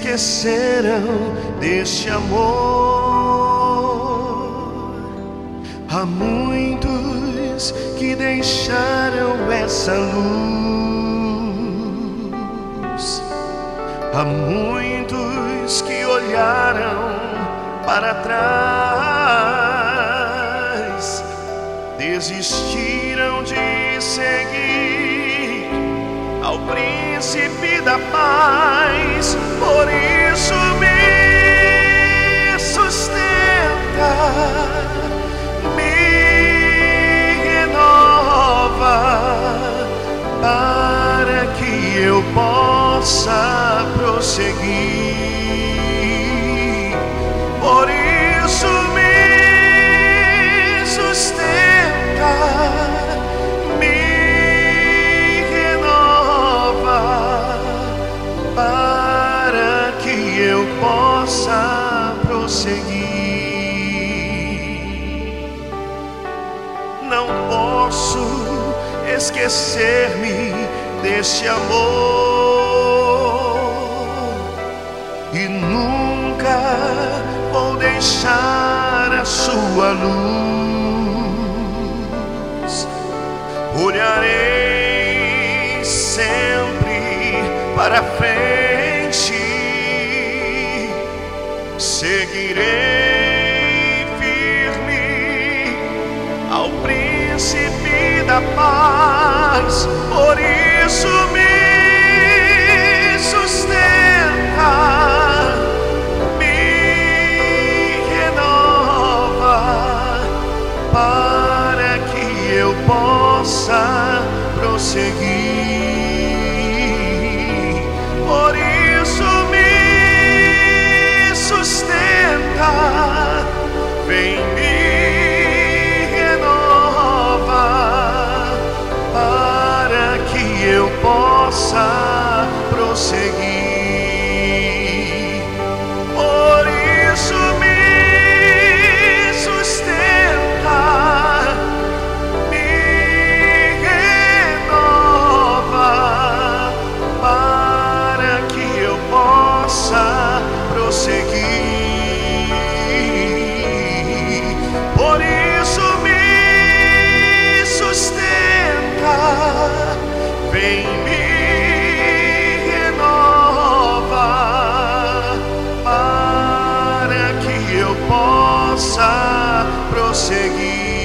esqueceram deste amor. Há muitos que deixaram essa luz. Há muitos que olharam para trás, desistiram de seguir ao príncipe da paz. Por isso me sustenta, me renova, para que eu possa prosseguir. Eu possa prosseguir. Não posso esquecer-me deste amor e nunca vou deixar a sua luz. Olharei sempre para frente, seguirei firme ao príncipe da paz. Por isso me sustenta, me renova, para que eu possa prosseguir. Possa possa prosseguir.